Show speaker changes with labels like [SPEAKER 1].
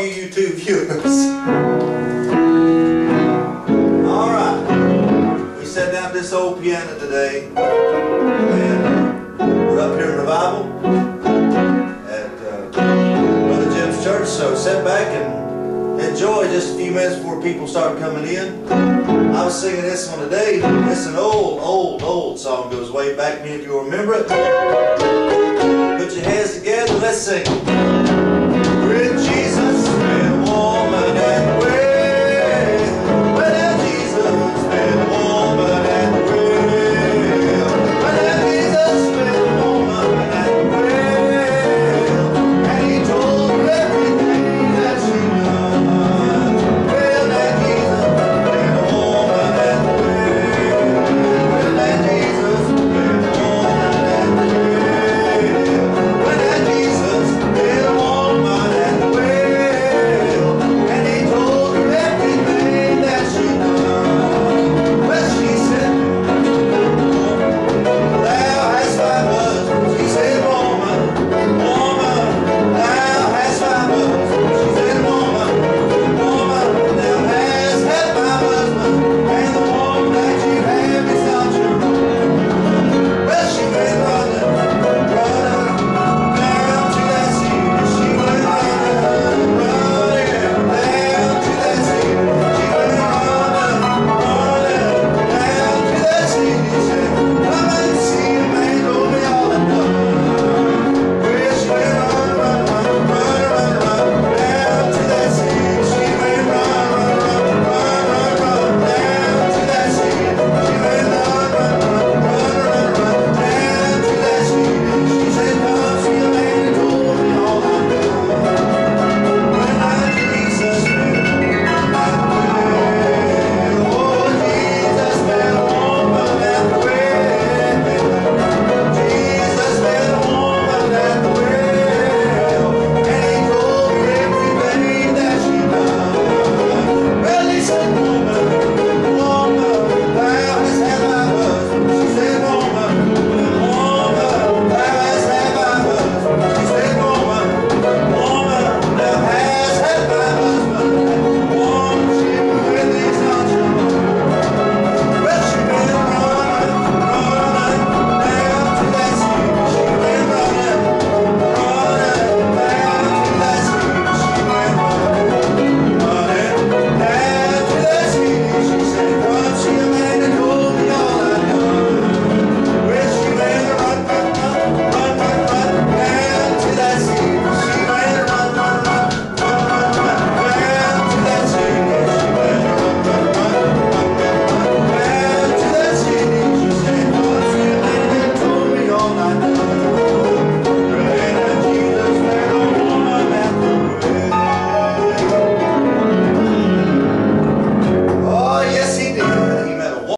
[SPEAKER 1] you YouTube viewers. All right. We sat down this old piano today, and we're up here in revival at uh, Brother Jim's church. So sit back and enjoy just a few minutes before people start coming in. I was singing this one today. It's an old, old, old song. Goes way back. Me, if you remember it. Put your hands together. Let's sing.